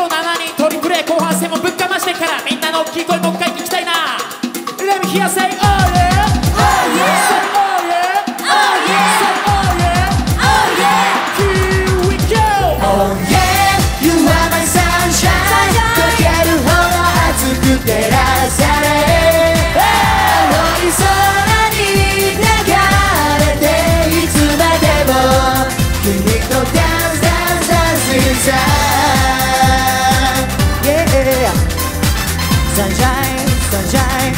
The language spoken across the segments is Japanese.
上7人トリプル A 後半戦もぶっかましてからみんなの大きい声もっかい聞きたいな Let me hear say oh yeah Oh yeah Yeah. Sunshine, sunshine.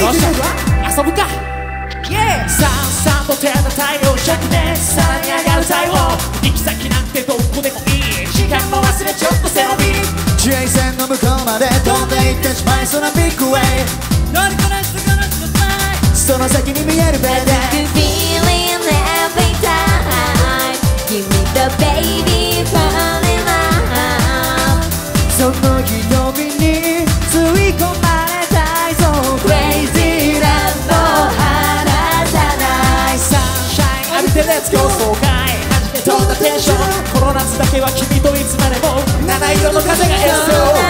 よっしゃ遊ぶか。さら太陽灼熱さらに上がる太陽行き先なんてどこでもいい。時間も忘れちょっと背伸び。地平線の向こうまで飛んでいってしまいそうなビッグウェイ。その先に見えるベッドツゴー爽快初め飛んだテンション？この夏だけは君といつまでも七色の風が演奏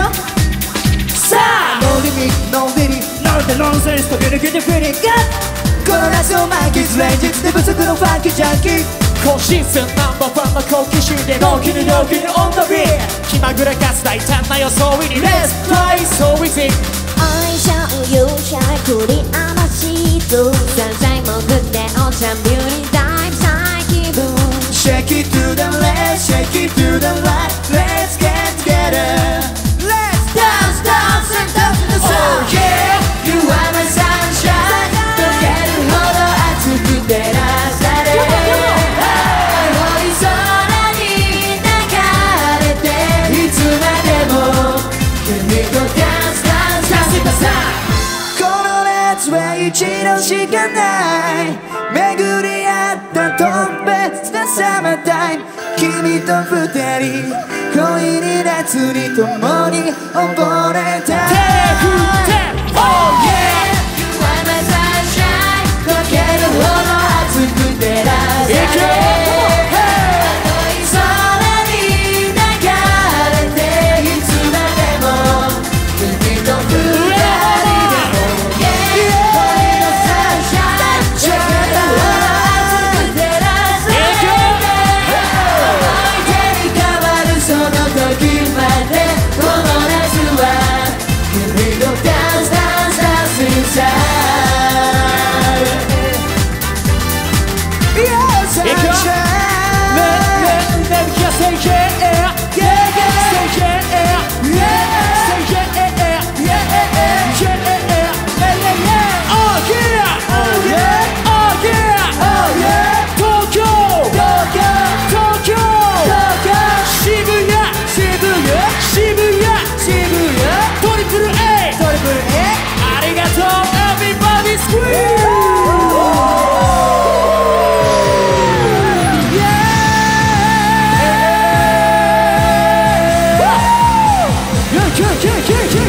よ。さあ。No limit, no limit なんてノンセンスフィーリングこの夏を満喫連日で不足のファンキージャンキー。今シーズンナンバーワンの好奇心で脳気に脳気にオンダビー気まぐれかつ大胆な予想に。Let's try so easy I shall you shall 繰り余しとサンシャインもくっておちゃんビューテは一度しかない巡り合った特別なサマータイム君と二人恋に夏に共に溺れた Yeah yeah yeah yeah